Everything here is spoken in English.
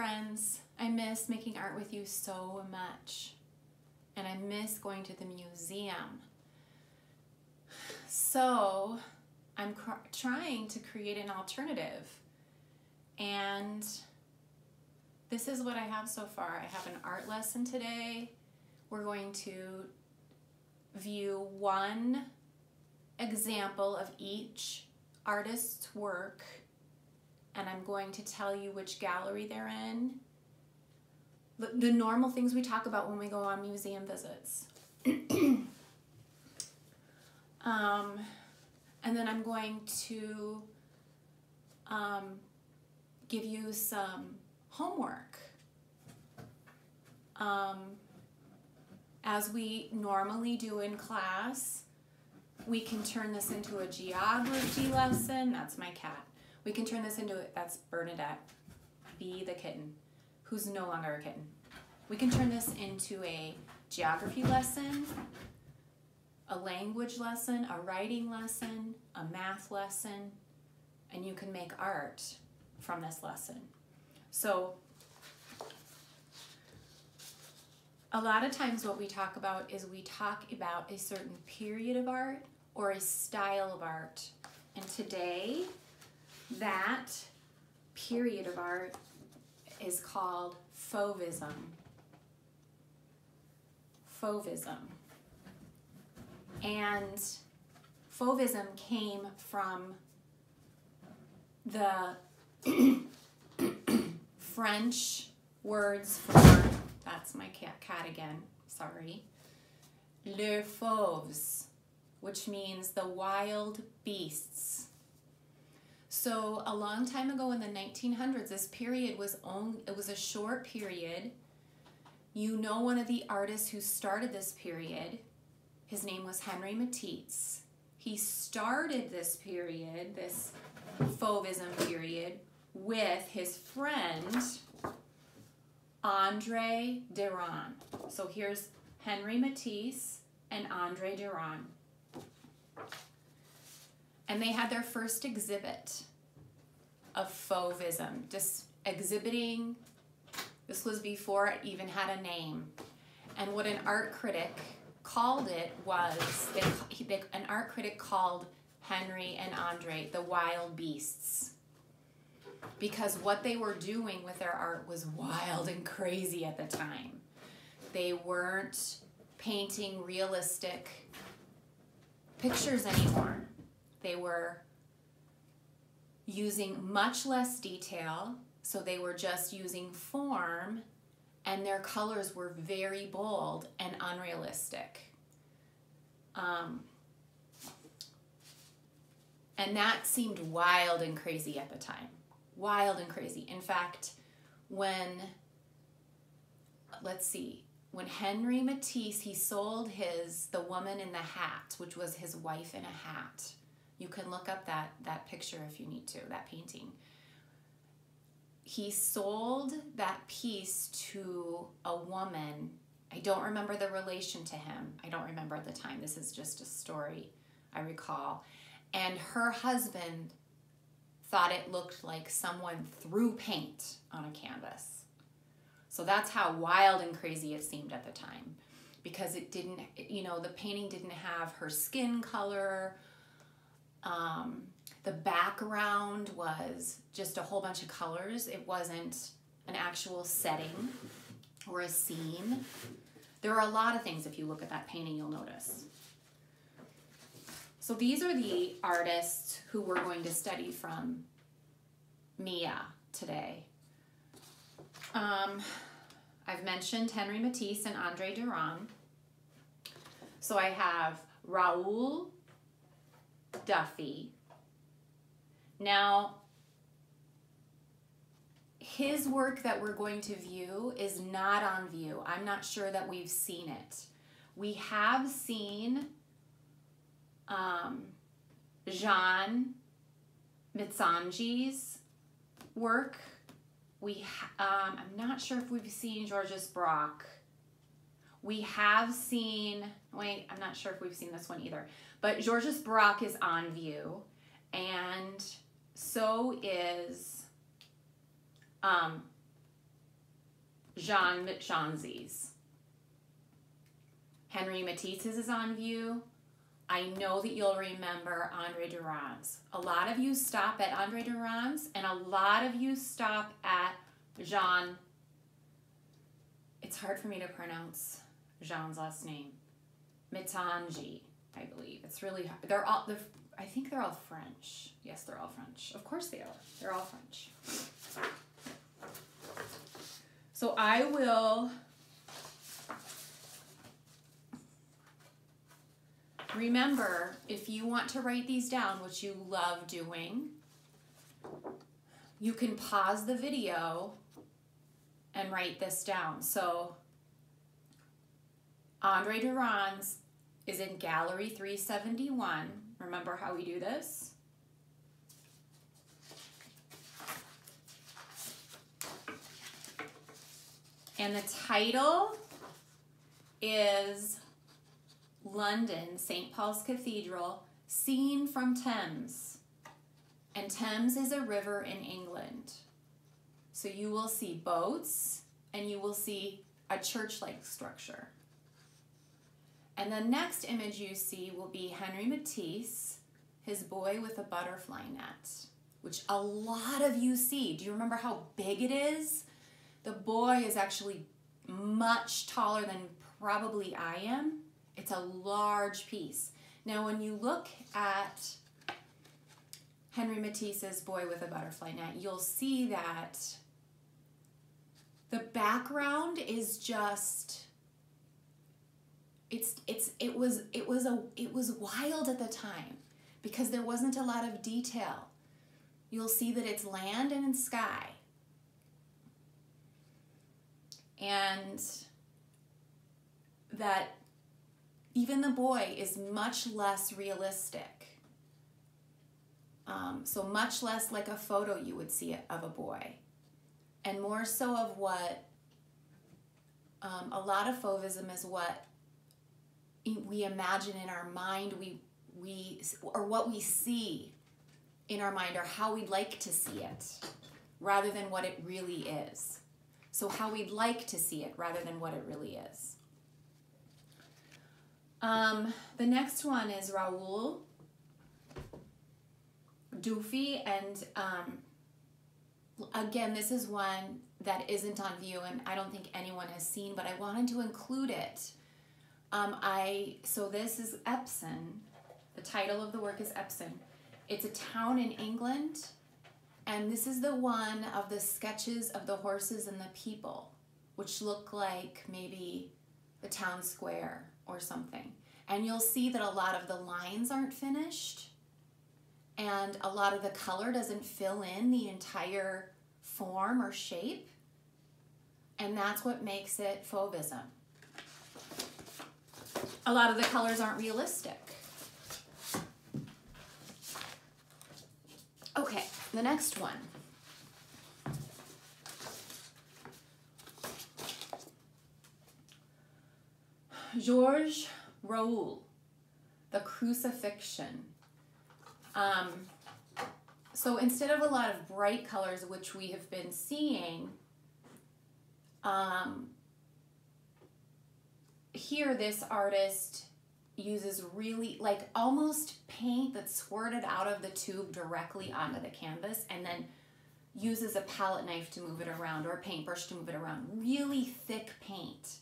friends. I miss making art with you so much. And I miss going to the museum. So I'm trying to create an alternative. And this is what I have so far. I have an art lesson today. We're going to view one example of each artist's work, and I'm going to tell you which gallery they're in. The, the normal things we talk about when we go on museum visits. um, and then I'm going to um, give you some homework. Um, as we normally do in class, we can turn this into a geography lesson. That's my cat. We can turn this into. That's Bernadette, be the kitten, who's no longer a kitten. We can turn this into a geography lesson, a language lesson, a writing lesson, a math lesson, and you can make art from this lesson. So a lot of times what we talk about is we talk about a certain period of art or a style of art. And today, that period of art is called Fauvism. Fauvism. And Fauvism came from the French words for, that's my cat, cat again, sorry, le fauves, which means the wild beasts. So a long time ago in the 1900s, this period was on, it was a short period. You know one of the artists who started this period. His name was Henri Matisse. He started this period, this Fauvism period, with his friend Andre Derain. So here's Henri Matisse and Andre Derain. And they had their first exhibit of Fauvism, just exhibiting. This was before it even had a name. And what an art critic called it was, they, they, an art critic called Henry and Andre the wild beasts because what they were doing with their art was wild and crazy at the time. They weren't painting realistic pictures anymore. They were using much less detail, so they were just using form, and their colors were very bold and unrealistic. Um, and that seemed wild and crazy at the time wild and crazy. In fact, when, let's see, when Henri Matisse, he sold his The Woman in the Hat, which was his wife in a hat. You can look up that, that picture if you need to, that painting. He sold that piece to a woman. I don't remember the relation to him. I don't remember at the time. This is just a story I recall. And her husband thought it looked like someone threw paint on a canvas. So that's how wild and crazy it seemed at the time because it didn't, you know, the painting didn't have her skin color. Um, the background was just a whole bunch of colors. It wasn't an actual setting or a scene. There are a lot of things, if you look at that painting, you'll notice. So these are the artists who we're going to study from Mia today. Um, I've mentioned Henri Matisse and Andre Derain. So I have Raoul Dufy. Now, his work that we're going to view is not on view. I'm not sure that we've seen it. We have seen um, Jean Mitsangi's work. We, um, I'm not sure if we've seen Georges Braque. We have seen, wait, I'm not sure if we've seen this one either, but Georges Braque is on view, and so is um, Jean Janzis. Henry Matisse's is on view. I know that you'll remember Andre Derain's. A lot of you stop at Andre Derain's, and a lot of you stop at Jean. It's hard for me to pronounce Jean's last name. Mitangi, I believe. It's really. They're all. They're, I think they're all French. Yes, they're all French. Of course they are. They're all French. So I will remember if you want to write these down, which you love doing, you can pause the video and write this down. So Andre Derain's is in Gallery 371. Remember how we do this? And the title is London, St. Paul's Cathedral, seen from Thames. And Thames is a river in England. So you will see boats and you will see a church like structure. And the next image you see will be Henry Matisse, his boy with a butterfly net, which a lot of you see. Do you remember how big it is? The boy is actually much taller than probably I am. It's a large piece. Now, when you look at Henry Matisse's Boy with a Butterfly Net, you'll see that the background is just it's it's it was it was a it was wild at the time because there wasn't a lot of detail. You'll see that it's land and sky. And that even the boy is much less realistic. Um, so much less like a photo you would see of a boy, and more so of what um, a lot of fauvism is what we imagine in our mind, we we or what we see in our mind, or how we'd like to see it, rather than what it really is. So how we'd like to see it rather than what it really is. Um, the next one is Raoul Dufy and um, again, this is one that isn't on view, and I don't think anyone has seen, but I wanted to include it. Um, I so this is Epsom. The title of the work is Epsom. It's a town in England, and this is the one of the sketches of the horses and the people, which look like maybe the town square or something. And you'll see that a lot of the lines aren't finished and a lot of the color doesn't fill in the entire form or shape. And that's what makes it fauvism. A lot of the colors aren't realistic. Okay, the next one. Georges Rouault, the crucifixion. Um, so instead of a lot of bright colors, which we have been seeing, um, here this artist uses really like almost paint that's squirted out of the tube directly onto the canvas and then uses a palette knife to move it around or a paintbrush to move it around. Really thick paint